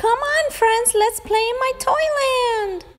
Come on, friends, let's play in my Toyland!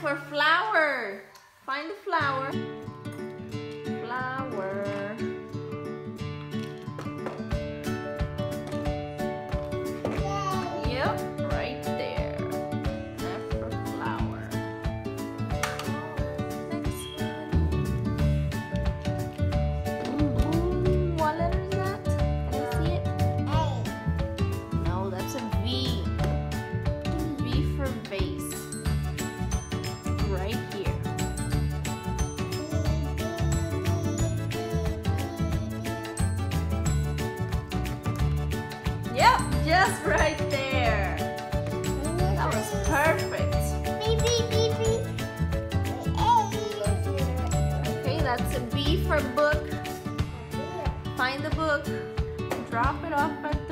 for flower. Find the flower. just right there. That was perfect. Okay, that's a B for book. Find the book, drop it off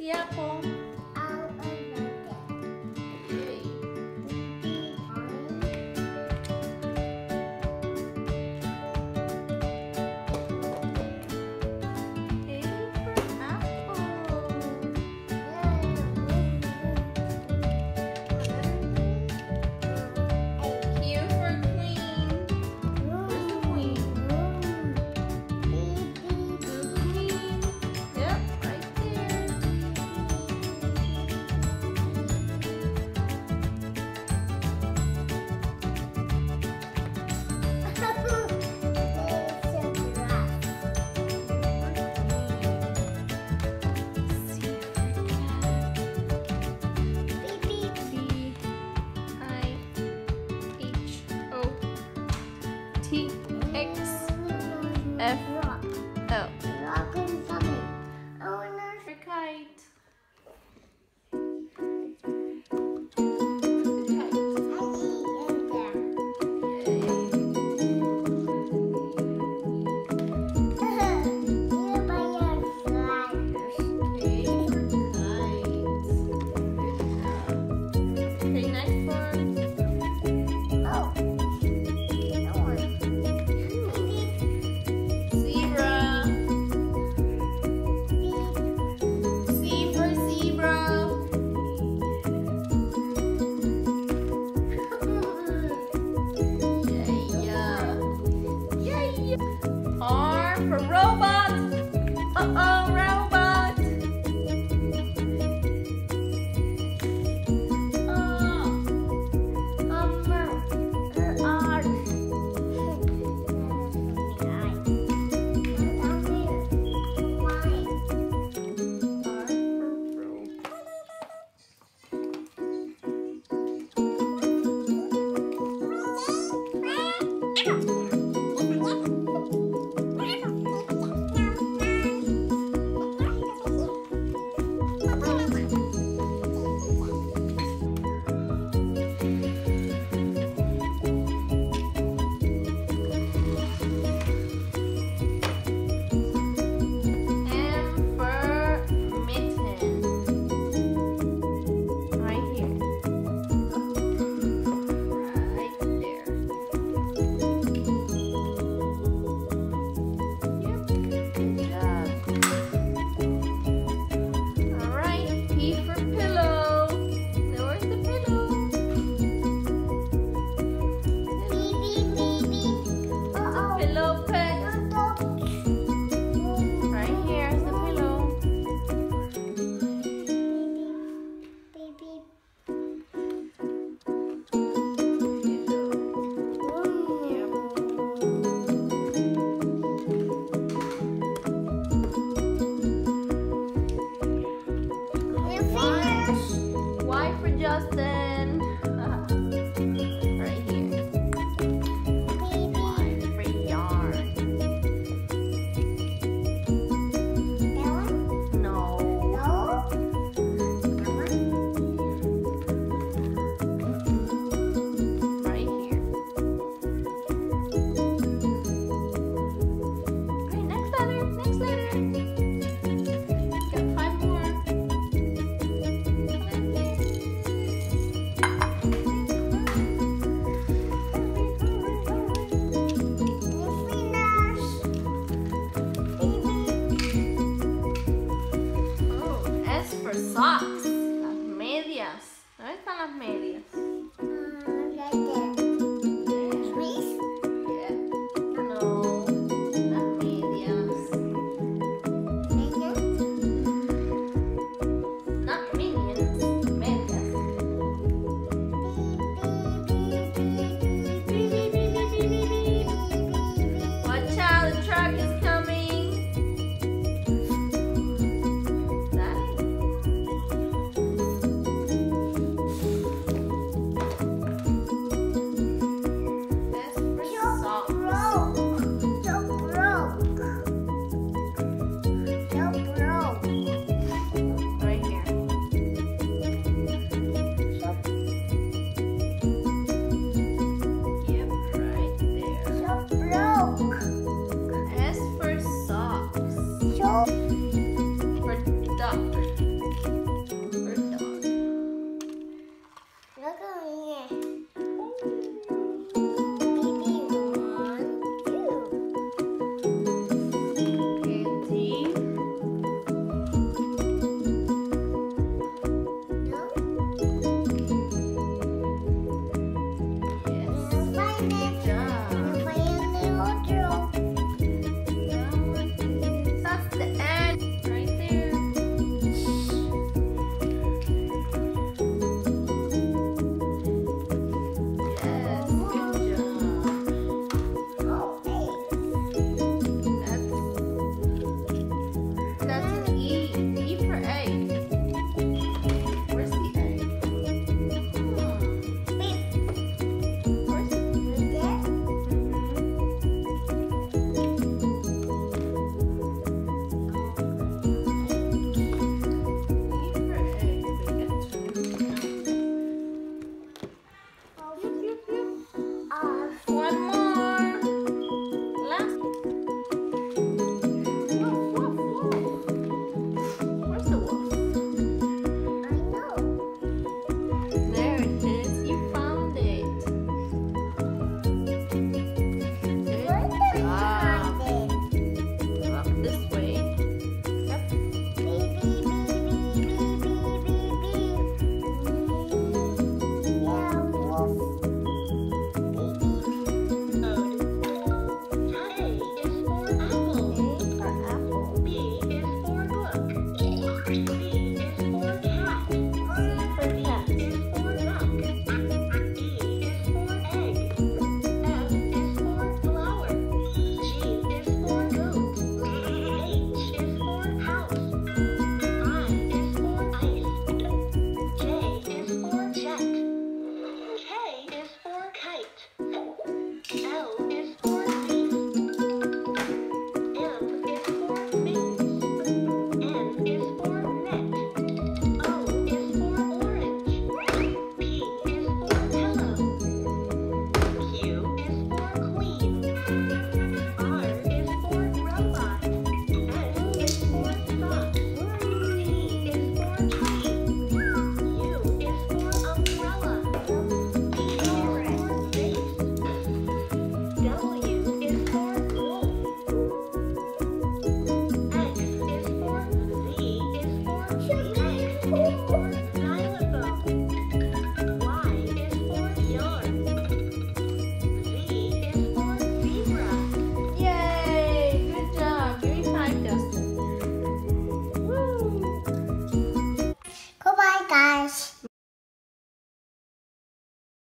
the H O T. X F